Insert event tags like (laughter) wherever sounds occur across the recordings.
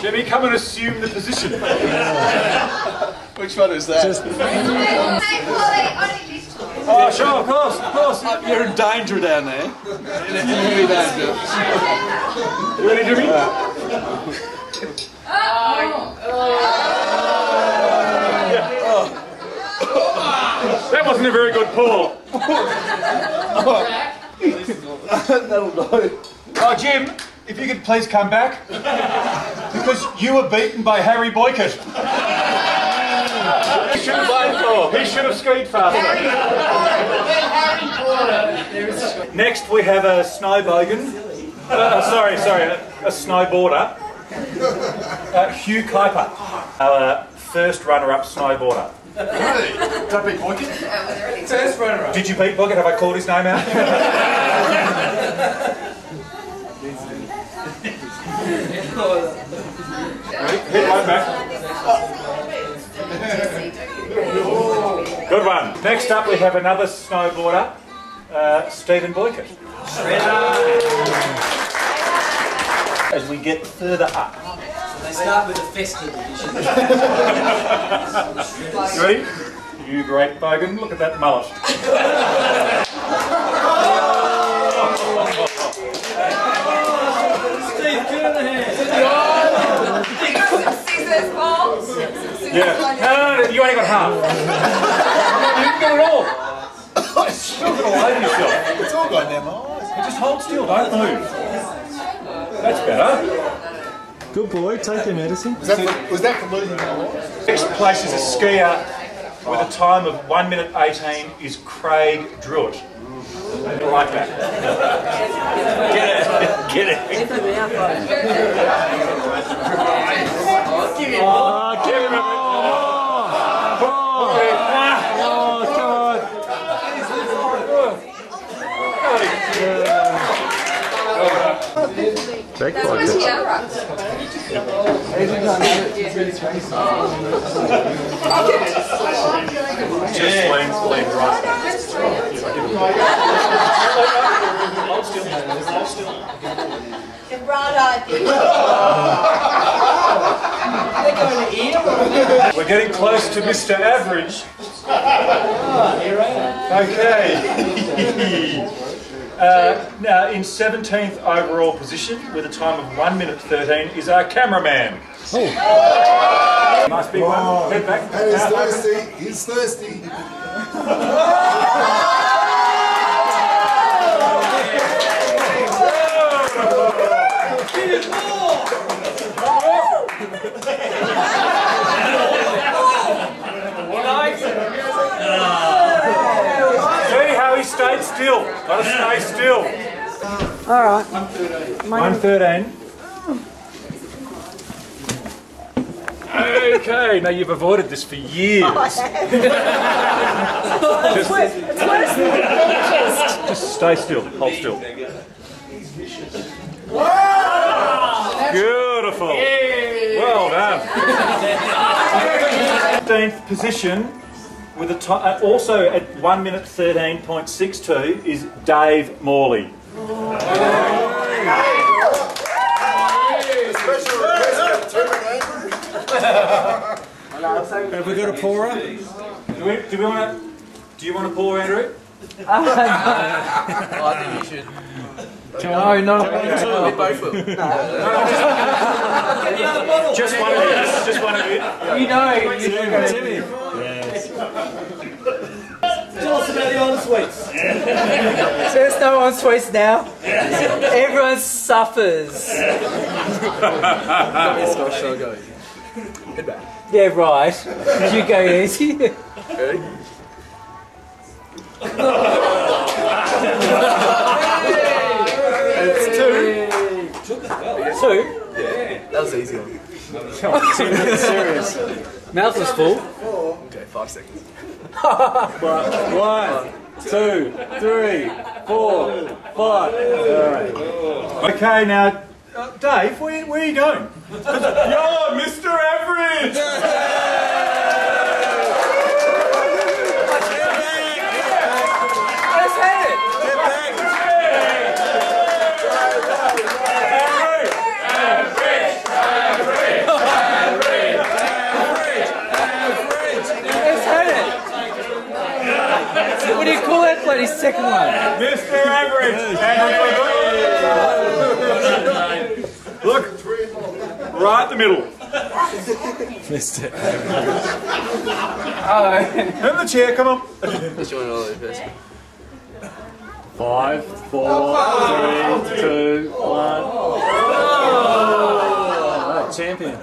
Jimmy, come and assume the position. (laughs) Which one is that? Hey, Polly, only this time. Oh, sure, of course, of course. Uh, you're in danger down there. You're In heavy danger. You ready, Jimmy? Uh. Oh. That wasn't a very good pull. Oh. (laughs) That'll do. Oh, Jim, if you could please come back. (laughs) Because you were beaten by Harry Boykett. He should have, he should have skied faster. Next, we have a snowbogan. Uh, sorry, sorry, a, a snowboarder. Uh, Hugh Kuiper, our first runner-up snowboarder. Really? (laughs) Did I beat Boykett? First runner up. Did you beat Boykett? Have I called his name out? (laughs) Hit right back. Good one. Next up, we have another snowboarder, uh, Stephen Boykett. As we get further up. They start with the festive edition. (laughs) You ready? You great bogan, look at that mullet. (laughs) Scissors, balls. Yeah. No, no, no, you only got half. you can get it all. Still got all over yourself. It's all gone down my eyes. Just hold still, don't move. That's better. Good boy, take your medicine. Was that for, was that for losing my eyes? Next place is a skier with a time of 1 minute 18 is Craig Druitt. Right back. Get it. Get it. (laughs) Oh, give him ah, a Oh, come on. Back That's like my it. tiara. Just lean, lean right back. Hold still. (laughs) Hold still. We're getting close to Mr. Average. Okay. (laughs) uh, now, in 17th overall position, with a time of 1 minute 13, is our cameraman. Nice big one. Head back. Hey, he's Out, open. thirsty. He's thirsty. See how he stayed still. Gotta stay still. All right. 113. Okay, now you've avoided this for years. just, just stay still, hold still. Beautiful. Well done. (laughs) 15th position with a time, uh, also at 1 minute 13.62 is Dave Morley. Special request from Timmy, Have we got a pourer? Do we, do we want to? Do you want to pour, Andrew? I think you should. No, not both of them. (laughs) Just one of you. Just one of you. You know, you Timmy. Tell us about the honest sweets. there's no on sweets now. Everyone suffers. Yes, go, shall I go? Yeah, right. You go easy. (laughs) Ready? It's two. Two? That was easy (laughs) one. Serious. Mouth was full. Okay, five seconds. (laughs) One, two, three, four, five. All right. Okay, now, uh, Dave, where, where are you going? (laughs) Yo, Mr. Average! (laughs) Let's hit it. Average! Average. Andrew, you good? Look, right in the middle. Missed it. In the chair, come on. Unless you want to first. Five, four, three, two, one. Oh, champion.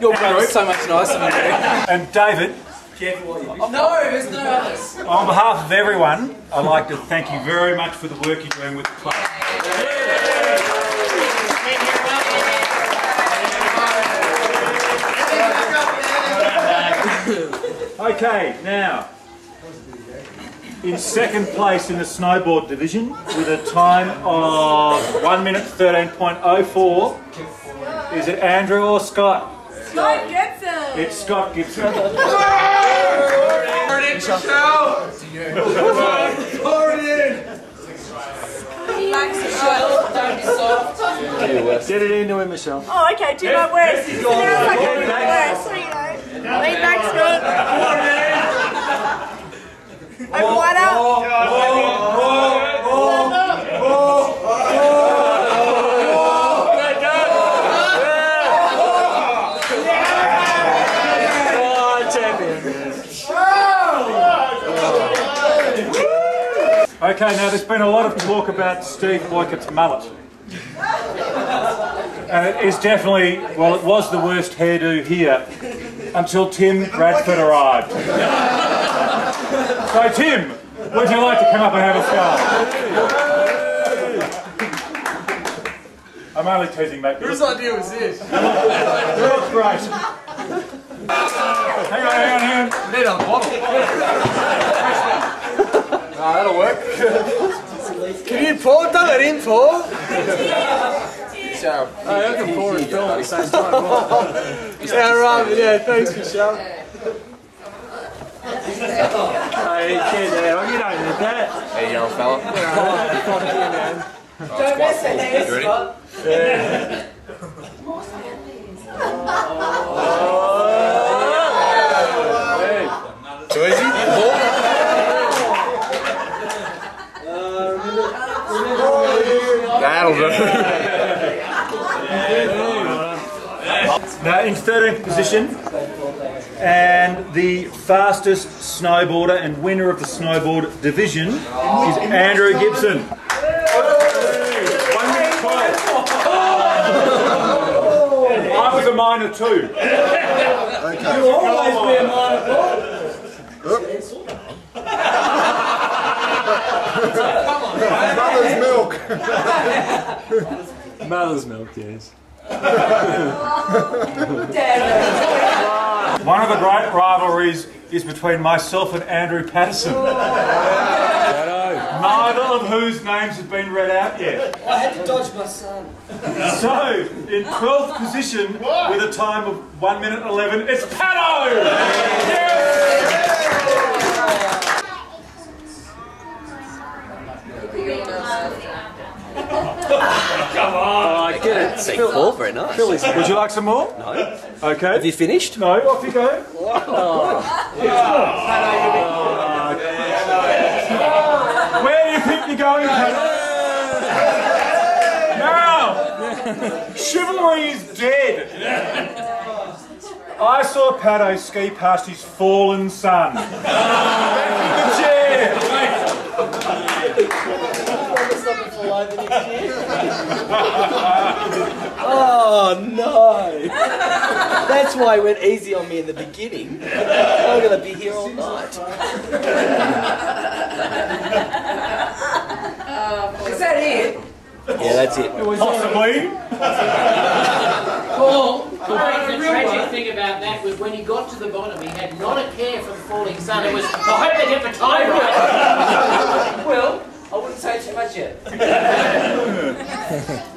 Your brother's so much nicer than me. And David, Oh, no, there's no others. on behalf of everyone, I'd like to thank you very much for the work you're doing with the club. Okay, now, in second place in the snowboard division with a time of 1 minute 13.04, is it Andrew or Scott? Scott Gibson. It's Scott Gibson. (laughs) Max Michelle. Don't be soft. Get it into him, Michelle. Oh, okay. Do my worst. It sounds like I'm my worst. So, you know. Lean back, Scott. Open wide up. Oh, champion. Okay, now there's been a lot of talk about Steve Boykett's mullet. And it is definitely, well, it was the worst hairdo here until Tim Bradford arrived. So, Tim, would you like to come up and have a go? I'm only teasing, mate. Whose idea was this? Look great. Hang on, hang on, hang on. Need a bottle. Ah, that'll work. (laughs) Can you pour? Don't let him pour. Michelle. Oh, I can pour and film at the same time. (laughs) Yeah, right. Yeah, thanks, Michelle. Hey, kid, there. You don't need that. Hey, young fella. Fuck you, man. Don't miss it. You ready? Too (laughs) easy? That'll do. Now in third position, and the fastest snowboarder and winner of the snowboard division is Andrew Gibson. One minute 12. I was a minor too. Okay. You always be a minor too. You always Mother's milk. (laughs) Mother's milk, yes. (laughs) One of the great rivalries is between myself and Andrew Patterson. Oh. (laughs) Neither of whose names have been read out yet. I had to dodge my son. So, in 12th position with a time of 1 minute 11, it's Pato! Oh, I get it. Say four, very nice. Philly's Would you like some more? No. Okay. Have you finished? No, off you go. Oh. Where do you think you're going, Pato? Now, chivalry is dead. I saw Pato ski past his fallen son. (laughs) Back in the chair. Oh no! That's why he went easy on me in the beginning. I'm gonna be here all night. Is that it? Yeah, that's it. Possibly. Paul, the tragic thing about that was when he got to the bottom, he had not a care for the falling sun. It was, I hope they get the time right. Well, I wouldn't say too much yet. (laughs)